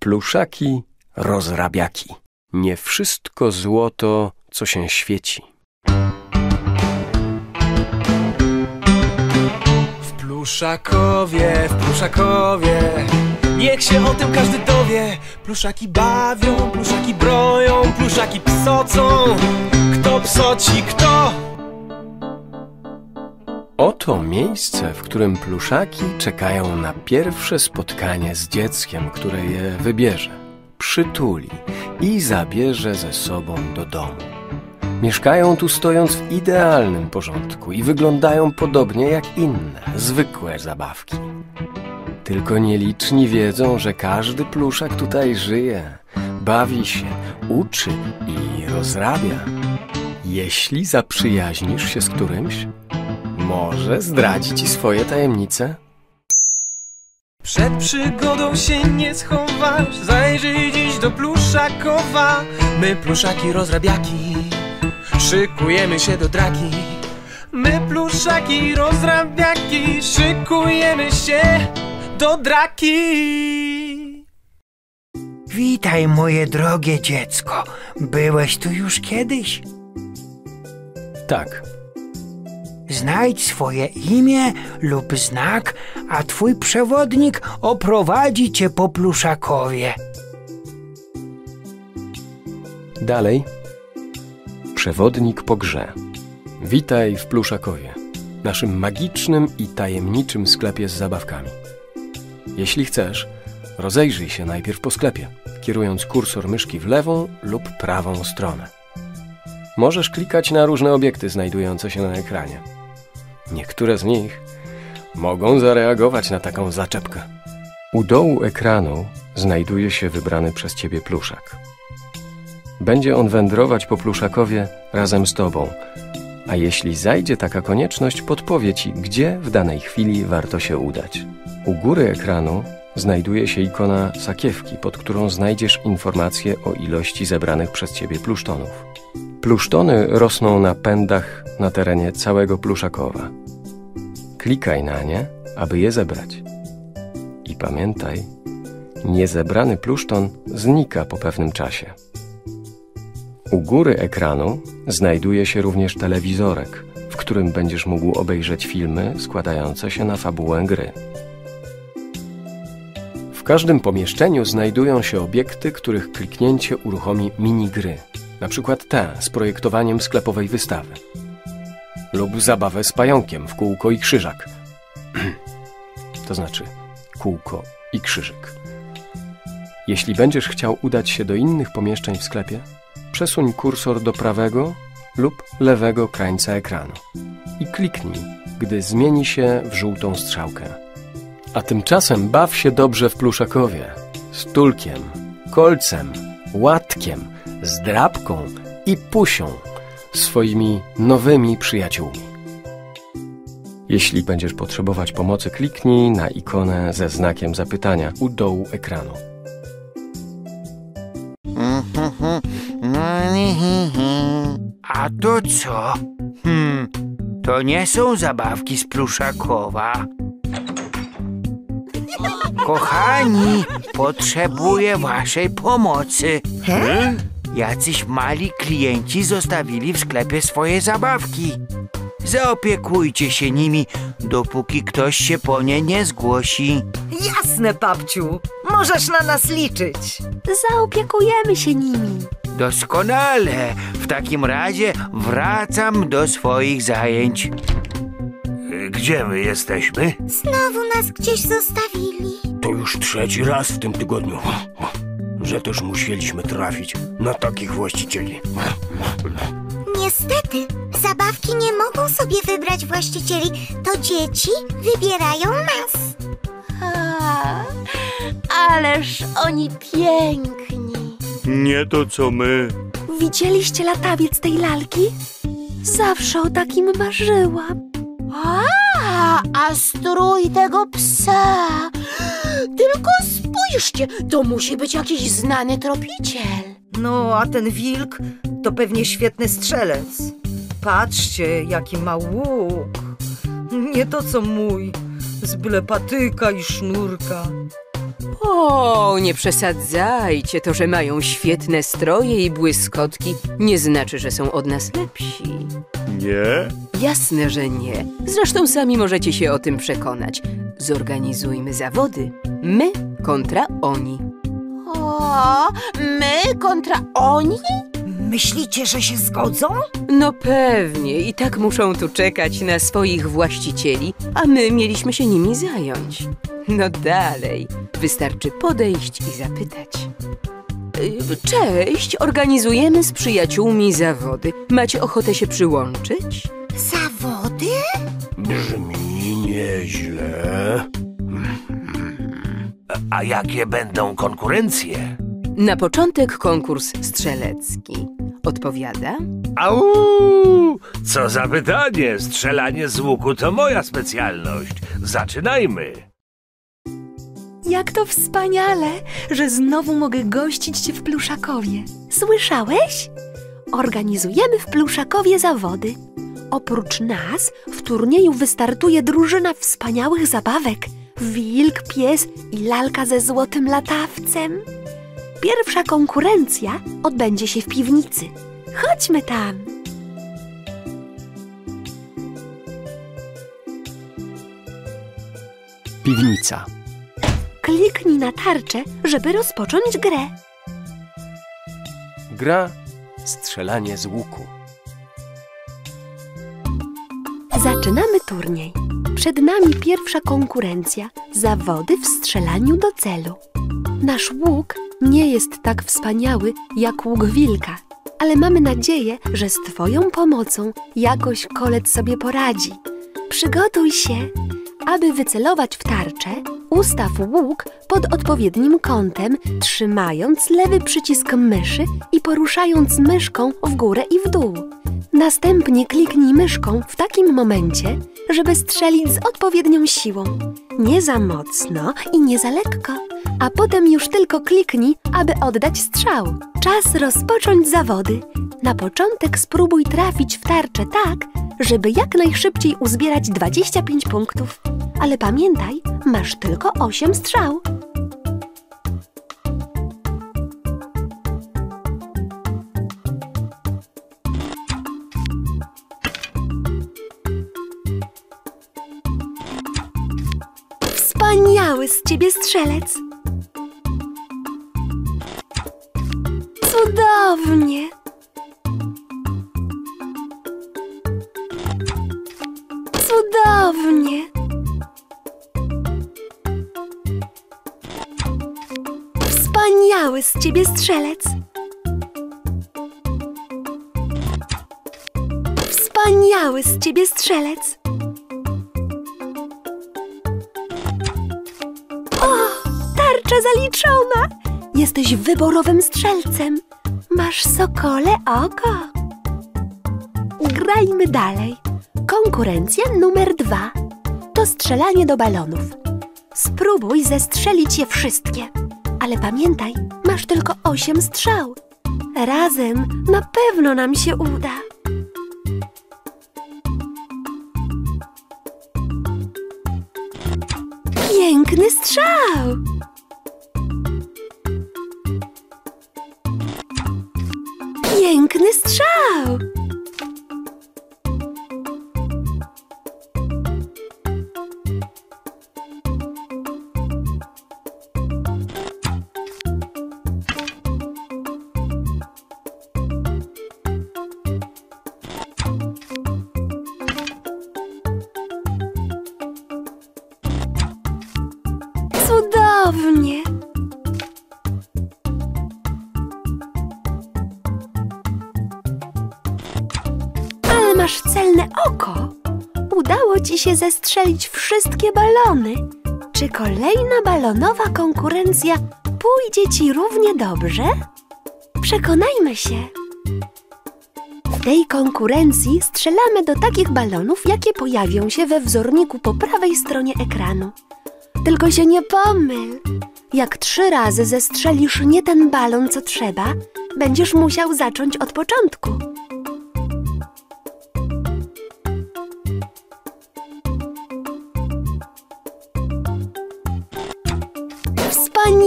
Pluszaki rozrabiaki. Nie wszystko złoto, co się świeci. W Pluszakowie, w Pluszakowie Niech się o tym każdy dowie Pluszaki bawią, pluszaki broją Pluszaki psocą Kto psoci, kto? Oto miejsce, w którym pluszaki czekają na pierwsze spotkanie z dzieckiem, które je wybierze, przytuli i zabierze ze sobą do domu. Mieszkają tu stojąc w idealnym porządku i wyglądają podobnie jak inne, zwykłe zabawki. Tylko nieliczni wiedzą, że każdy pluszak tutaj żyje, bawi się, uczy i rozrabia. Jeśli zaprzyjaźnisz się z którymś, może zdradzi ci swoje tajemnice? Przed przygodą się nie schowasz Zajrzyj dziś do Pluszakowa My pluszaki rozrabiaki Szykujemy się do draki My pluszaki rozrabiaki Szykujemy się do draki Witaj, moje drogie dziecko. Byłeś tu już kiedyś? Tak, Znajdź swoje imię lub znak, a twój przewodnik oprowadzi cię po Pluszakowie. Dalej. Przewodnik po grze. Witaj w Pluszakowie, naszym magicznym i tajemniczym sklepie z zabawkami. Jeśli chcesz, rozejrzyj się najpierw po sklepie, kierując kursor myszki w lewą lub prawą stronę. Możesz klikać na różne obiekty znajdujące się na ekranie. Niektóre z nich mogą zareagować na taką zaczepkę. U dołu ekranu znajduje się wybrany przez ciebie pluszak. Będzie on wędrować po pluszakowie razem z tobą, a jeśli zajdzie taka konieczność, podpowie ci, gdzie w danej chwili warto się udać. U góry ekranu znajduje się ikona sakiewki, pod którą znajdziesz informacje o ilości zebranych przez ciebie plusztonów. Plusztony rosną na pędach na terenie całego Pluszakowa. Klikaj na nie, aby je zebrać. I pamiętaj, niezebrany pluszton znika po pewnym czasie. U góry ekranu znajduje się również telewizorek, w którym będziesz mógł obejrzeć filmy składające się na fabułę gry. W każdym pomieszczeniu znajdują się obiekty, których kliknięcie uruchomi minigry, na przykład tę z projektowaniem sklepowej wystawy lub zabawę z pająkiem w kółko i krzyżak. to znaczy kółko i krzyżyk. Jeśli będziesz chciał udać się do innych pomieszczeń w sklepie, przesuń kursor do prawego lub lewego krańca ekranu i kliknij, gdy zmieni się w żółtą strzałkę. A tymczasem baw się dobrze w pluszakowie z tulkiem, kolcem, łatkiem, zdrabką i pusią swoimi nowymi przyjaciółmi. Jeśli będziesz potrzebować pomocy, kliknij na ikonę ze znakiem zapytania u dołu ekranu. A to co? Hmm, to nie są zabawki z Pluszakowa. Kochani, potrzebuję waszej pomocy. Jacyś mali klienci zostawili w sklepie swoje zabawki. Zaopiekujcie się nimi, dopóki ktoś się po nie nie zgłosi. Jasne, babciu. Możesz na nas liczyć. Zaopiekujemy się nimi. Doskonale. W takim razie wracam do swoich zajęć. Gdzie my jesteśmy? Znowu nas gdzieś zostawili. To już trzeci raz w tym tygodniu, że też musieliśmy trafić na takich właścicieli. Niestety, zabawki nie mogą sobie wybrać właścicieli. To dzieci wybierają nas. A, ależ oni piękni. Nie to co my. Widzieliście latawiec tej lalki? Zawsze o takim marzyłam. A, a strój tego psa. Tylko spójrzcie, to musi być jakiś znany tropiciel. No, a ten wilk to pewnie świetny strzelec. Patrzcie, jaki ma łuk. Nie to co mój, z byle patyka i sznurka. O, nie przesadzajcie. To, że mają świetne stroje i błyskotki, nie znaczy, że są od nas lepsi. Nie? Jasne, że nie. Zresztą sami możecie się o tym przekonać. Zorganizujmy zawody. My kontra oni. O, my kontra oni? Myślicie, że się zgodzą? No pewnie, i tak muszą tu czekać na swoich właścicieli, a my mieliśmy się nimi zająć. No dalej, wystarczy podejść i zapytać. Y, Cześć, organizujemy z przyjaciółmi zawody. Macie ochotę się przyłączyć? Nieźle. A jakie będą konkurencje? Na początek konkurs strzelecki. Odpowiada? Au! Co za pytanie! Strzelanie z łuku to moja specjalność. Zaczynajmy! Jak to wspaniale, że znowu mogę gościć cię w Pluszakowie. Słyszałeś? Organizujemy w Pluszakowie zawody. Oprócz nas w turnieju wystartuje drużyna wspaniałych zabawek. Wilk, pies i lalka ze złotym latawcem. Pierwsza konkurencja odbędzie się w piwnicy. Chodźmy tam. Piwnica. Kliknij na tarczę, żeby rozpocząć grę. Gra strzelanie z łuku. Zaczynamy turniej. Przed nami pierwsza konkurencja zawody w strzelaniu do celu. Nasz łuk nie jest tak wspaniały jak łuk wilka, ale mamy nadzieję, że z Twoją pomocą jakoś kolec sobie poradzi. Przygotuj się. Aby wycelować w tarczę, ustaw łuk pod odpowiednim kątem, trzymając lewy przycisk myszy i poruszając myszką w górę i w dół. Następnie kliknij myszką w takim momencie, żeby strzelić z odpowiednią siłą. Nie za mocno i nie za lekko, a potem już tylko kliknij, aby oddać strzał. Czas rozpocząć zawody. Na początek spróbuj trafić w tarczę tak, żeby jak najszybciej uzbierać 25 punktów. Ale pamiętaj, masz tylko 8 strzał. Wspaniały z ciebie strzelec! Cudownie! Cudownie! Wspaniały z ciebie strzelec! Wspaniały z ciebie strzelec! Zaliczona! Jesteś wyborowym strzelcem. Masz sokole oko. Grajmy dalej. Konkurencja numer dwa to strzelanie do balonów. Spróbuj zestrzelić je wszystkie, ale pamiętaj, masz tylko osiem strzał. Razem na pewno nam się uda. Piękny strzał! Piękny strzał! Się zestrzelić wszystkie balony. Czy kolejna balonowa konkurencja pójdzie ci równie dobrze? Przekonajmy się. W tej konkurencji strzelamy do takich balonów, jakie pojawią się we wzorniku po prawej stronie ekranu. Tylko się nie pomyl. Jak trzy razy zestrzelisz nie ten balon, co trzeba, będziesz musiał zacząć od początku.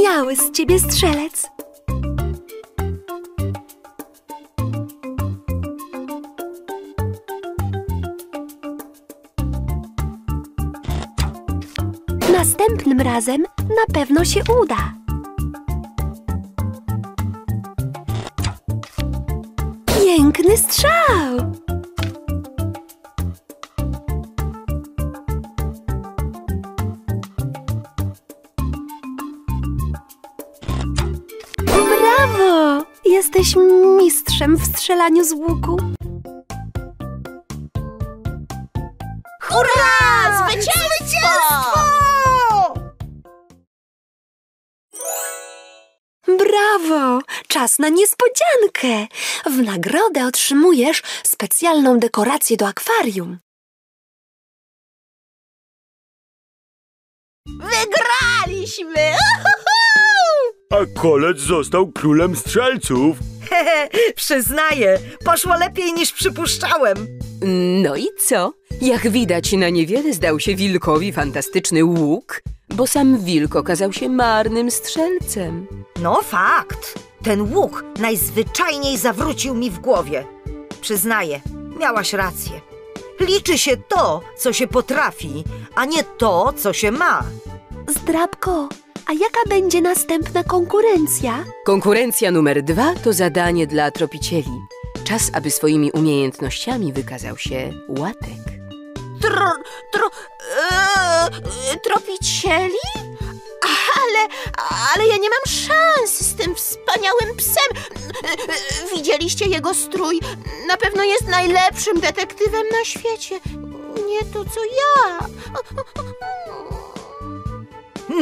Wspaniały z ciebie strzelec! Następnym razem na pewno się uda. Piękny strzał! Jesteś mistrzem w strzelaniu z łuku. Hurra! Zwycięstwo! Brawo! Czas na niespodziankę! W nagrodę otrzymujesz specjalną dekorację do akwarium. Wygraliśmy! A kolec został królem strzelców. Hehe, przyznaję, poszło lepiej niż przypuszczałem. No i co? Jak widać, na niewiele zdał się wilkowi fantastyczny łuk, bo sam wilk okazał się marnym strzelcem. No fakt, ten łuk najzwyczajniej zawrócił mi w głowie. Przyznaję, miałaś rację. Liczy się to, co się potrafi, a nie to, co się ma. Zdrabko, a jaka będzie następna konkurencja? Konkurencja numer dwa to zadanie dla tropicieli. Czas, aby swoimi umiejętnościami wykazał się łatek. Tro, tro, e, tropicieli? Ale, ale ja nie mam szans z tym wspaniałym psem. Widzieliście jego strój? Na pewno jest najlepszym detektywem na świecie. Nie to, co ja.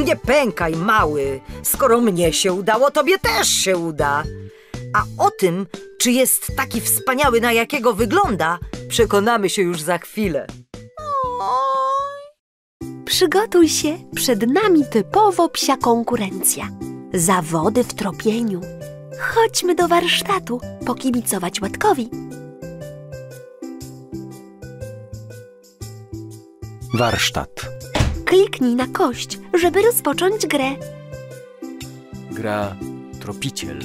Nie pękaj, mały. Skoro mnie się udało, tobie też się uda. A o tym, czy jest taki wspaniały, na jakiego wygląda, przekonamy się już za chwilę. Przygotuj się, przed nami typowo psia konkurencja. Zawody w tropieniu. Chodźmy do warsztatu, pokibicować Łatkowi. Warsztat. Kliknij na kość, żeby rozpocząć grę. Gra tropiciel.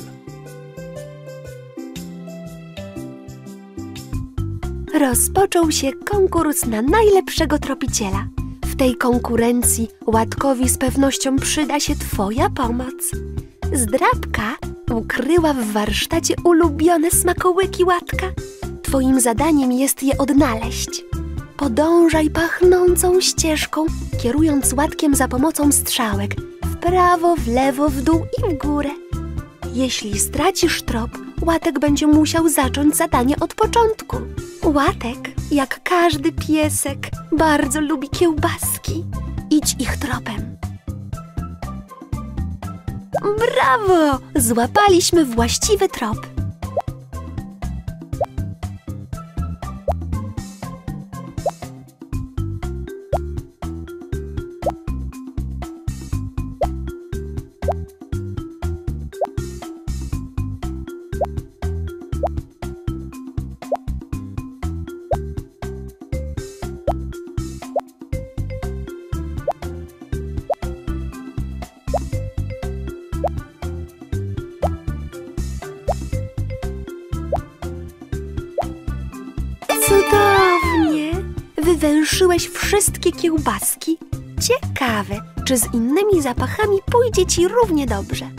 Rozpoczął się konkurs na najlepszego tropiciela. W tej konkurencji Łatkowi z pewnością przyda się Twoja pomoc. Zdrabka ukryła w warsztacie ulubione smakołyki Łatka. Twoim zadaniem jest je odnaleźć. Podążaj pachnącą ścieżką, kierując łatkiem za pomocą strzałek w prawo, w lewo, w dół i w górę. Jeśli stracisz trop, łatek będzie musiał zacząć zadanie od początku. Łatek, jak każdy piesek, bardzo lubi kiełbaski. Idź ich tropem. Brawo! Złapaliśmy właściwy trop. Kiełbaski. Ciekawe, czy z innymi zapachami pójdzie ci równie dobrze.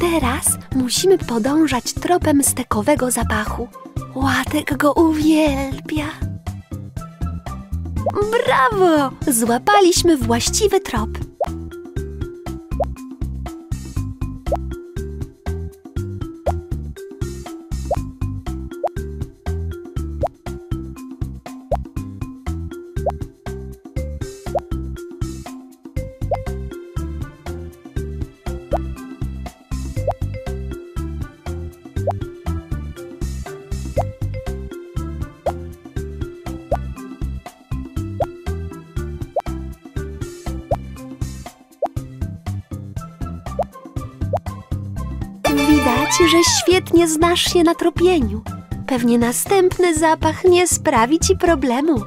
Teraz musimy podążać tropem stekowego zapachu. Łatek go uwielbia. Brawo! Złapaliśmy właściwy trop. Że świetnie znasz się na tropieniu. Pewnie następny zapach nie sprawi ci problemu.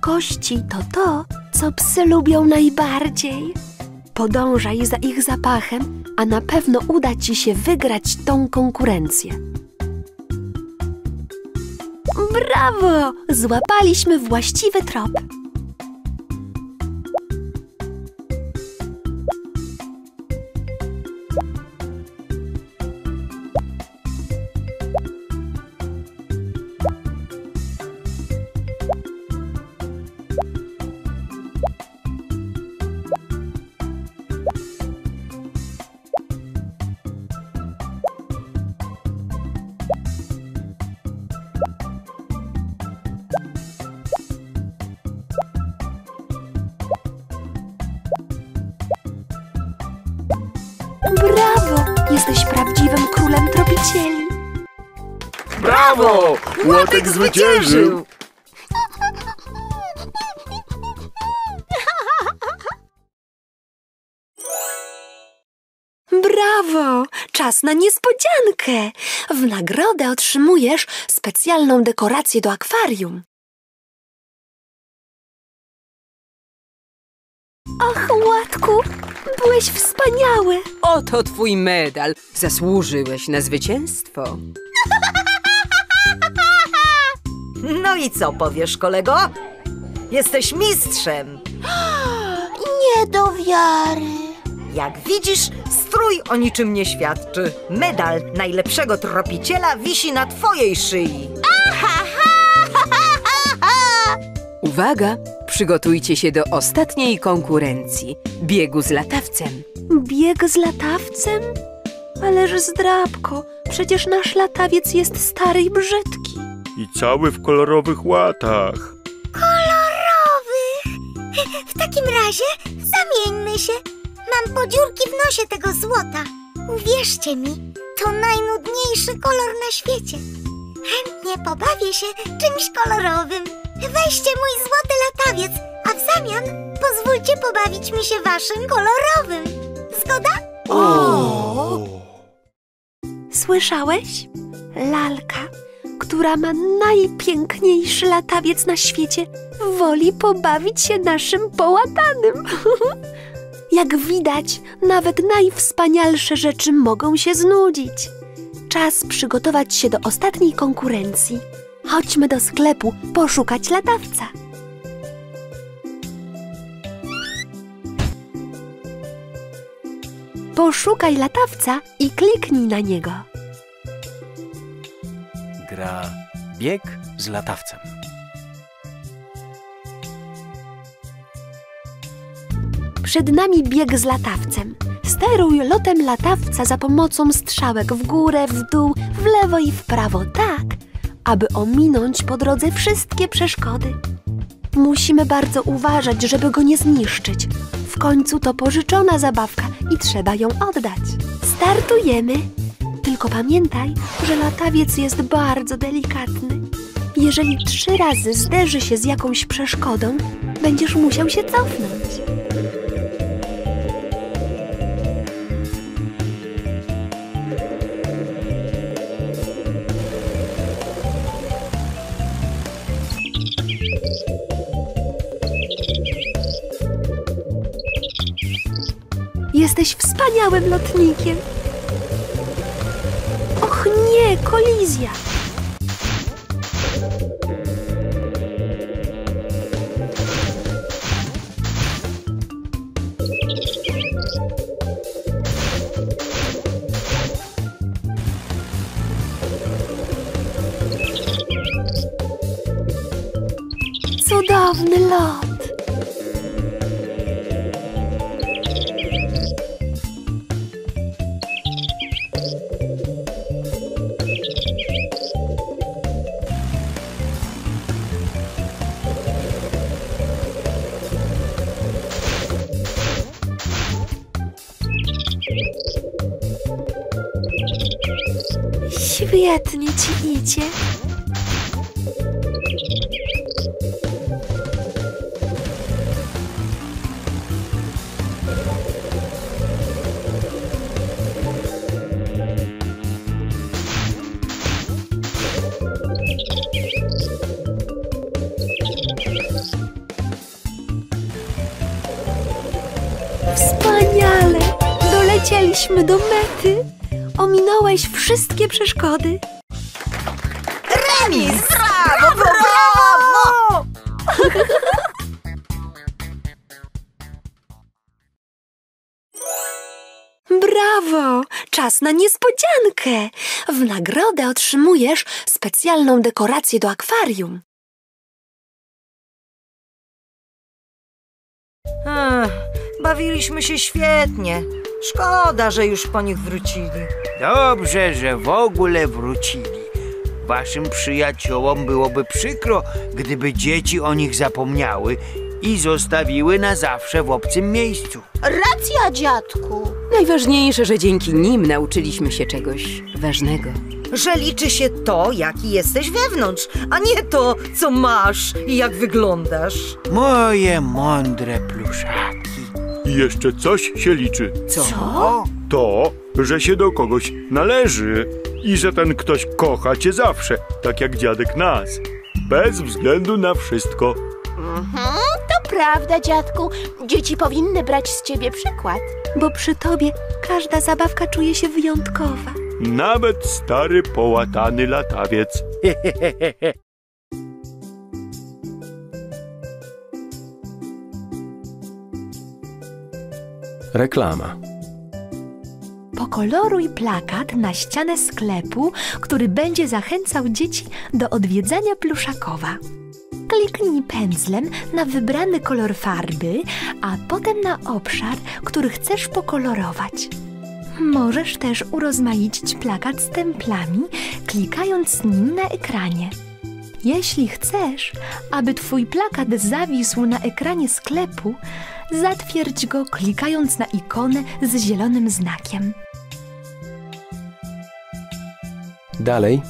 Kości to to, co psy lubią najbardziej. Podążaj za ich zapachem, a na pewno uda ci się wygrać tą konkurencję. Brawo! Złapaliśmy właściwy trop. Prawdziwym królem tropicieli. Brawo! Łotek zwyciężył! Brawo! Czas na niespodziankę! W nagrodę otrzymujesz specjalną dekorację do akwarium. Och, Łatku, byłeś wspaniały! Oto twój medal. Zasłużyłeś na zwycięstwo. No i co powiesz, kolego? Jesteś mistrzem. Nie do wiary. Jak widzisz, strój o niczym nie świadczy. Medal najlepszego tropiciela wisi na twojej szyi. Uwaga! Przygotujcie się do ostatniej konkurencji biegu z latawcem. Bieg z latawcem? Ależ zdrabko, przecież nasz latawiec jest stary i brzydki. I cały w kolorowych łatach. Kolorowych! W takim razie zamieńmy się. Mam podziurki w nosie tego złota. Uwierzcie mi, to najnudniejszy kolor na świecie. Chętnie pobawię się czymś kolorowym. Weźcie mój złoty latawiec, a w zamian pozwólcie pobawić mi się waszym kolorowym. Zgoda? Słyszałeś? Lalka, która ma najpiękniejszy latawiec na świecie, woli pobawić się naszym połatanym. Jak widać, nawet najwspanialsze rzeczy mogą się znudzić. Czas przygotować się do ostatniej konkurencji. Chodźmy do sklepu poszukać latawca. Poszukaj latawca i kliknij na niego. Gra bieg z latawcem. Przed nami bieg z latawcem. Steruj lotem latawca za pomocą strzałek w górę, w dół, w lewo i w prawo, tak, aby ominąć po drodze wszystkie przeszkody. Musimy bardzo uważać, żeby go nie zniszczyć. W końcu to pożyczona zabawka i trzeba ją oddać. Startujemy! Tylko pamiętaj, że latawiec jest bardzo delikatny. Jeżeli trzy razy zderzy się z jakąś przeszkodą, będziesz musiał się cofnąć. Jesteś wspaniałym lotnikiem. Och nie, kolizja. Świetnie ci idzie. Wspaniale! Dolecieliśmy do mety. Wszystkie przeszkody. Remis! Brawo, brawo! Brawo! Czas na niespodziankę. W nagrodę otrzymujesz specjalną dekorację do akwarium. Ech, bawiliśmy się świetnie. Szkoda, że już po nich wrócili. Dobrze, że w ogóle wrócili. Waszym przyjaciołom byłoby przykro, gdyby dzieci o nich zapomniały i zostawiły na zawsze w obcym miejscu. Racja, dziadku. Najważniejsze, że dzięki nim nauczyliśmy się czegoś ważnego. Że liczy się to, jaki jesteś wewnątrz, a nie to, co masz i jak wyglądasz. Moje mądre pluszaki. I jeszcze coś się liczy. Co? To, że się do kogoś należy i że ten ktoś kocha cię zawsze, tak jak dziadek nas. Bez względu na wszystko. Mhm, to prawda, dziadku. Dzieci powinny brać z ciebie przykład. Bo przy tobie każda zabawka czuje się wyjątkowa. Nawet stary, połatany latawiec. Reklama. Pokoloruj plakat na ścianę sklepu, który będzie zachęcał dzieci do odwiedzania Pluszakowa. Kliknij pędzlem na wybrany kolor farby, a potem na obszar, który chcesz pokolorować. Możesz też urozmaicić plakat stemplami, klikając nim na ekranie. Jeśli chcesz, aby Twój plakat zawisł na ekranie sklepu, zatwierdź go klikając na ikonę z zielonym znakiem. Dalej.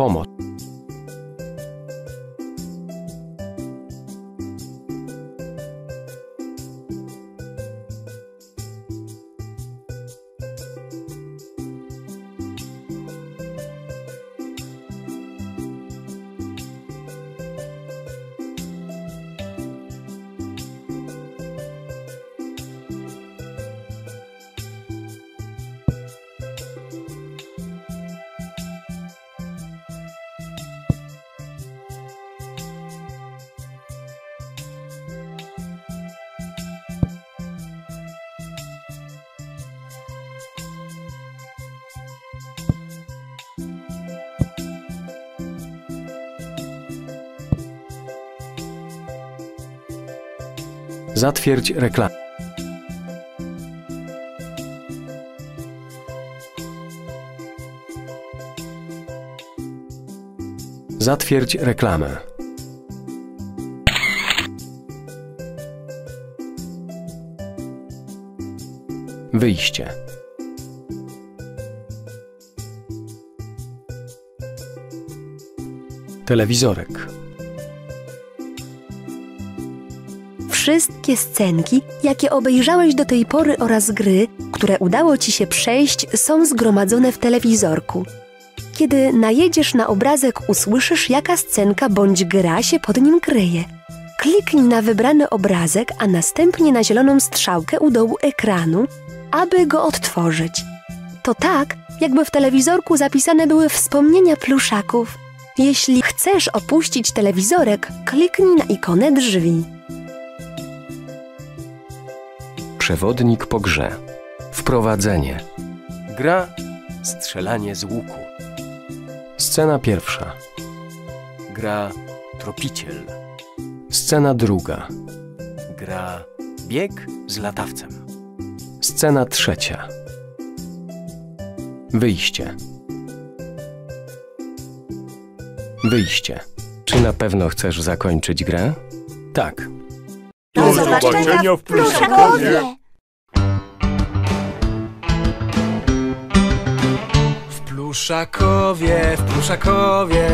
Pomoc. Zatwierdź reklamę. Zatwierdź reklamę. Wyjście. Telewizorek. Wszystkie scenki, jakie obejrzałeś do tej pory oraz gry, które udało ci się przejść, są zgromadzone w telewizorku. Kiedy najedziesz na obrazek, usłyszysz, jaka scenka bądź gra się pod nim kryje. Kliknij na wybrany obrazek, a następnie na zieloną strzałkę u dołu ekranu, aby go odtworzyć. To tak, jakby w telewizorku zapisane były wspomnienia pluszaków. Jeśli chcesz opuścić telewizorek, kliknij na ikonę drzwi. Przewodnik po grze. Wprowadzenie. Gra strzelanie z łuku. Scena pierwsza. Gra tropiciel. Scena druga. Gra bieg z latawcem. Scena trzecia. Wyjście. Wyjście. Czy na pewno chcesz zakończyć grę? Tak. Do zobaczenia w Pluszakowie! Pluszakowie, w Pluszakowie.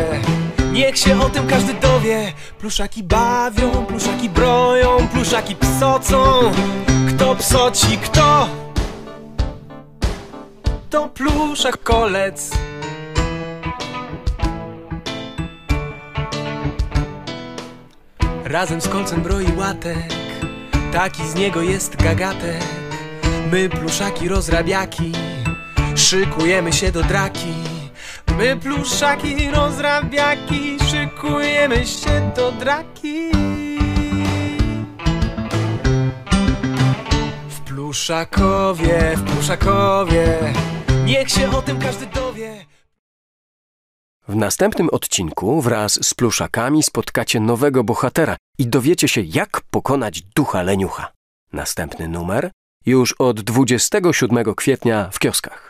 Niech się o tym każdy dowie. Pluszaki bawią, pluszaki broją Pluszaki psocą. Kto psoci, kto? To pluszak kolec. Razem z kolcem broi łatek. Taki z niego jest gagatek. My pluszaki rozrabiaki Szykujemy się do draki My pluszaki rozrabiaki Szykujemy się do draki W pluszakowie, w pluszakowie Niech się o tym każdy dowie W następnym odcinku wraz z pluszakami spotkacie nowego bohatera i dowiecie się, jak pokonać ducha leniucha. Następny numer już od 27 kwietnia w kioskach.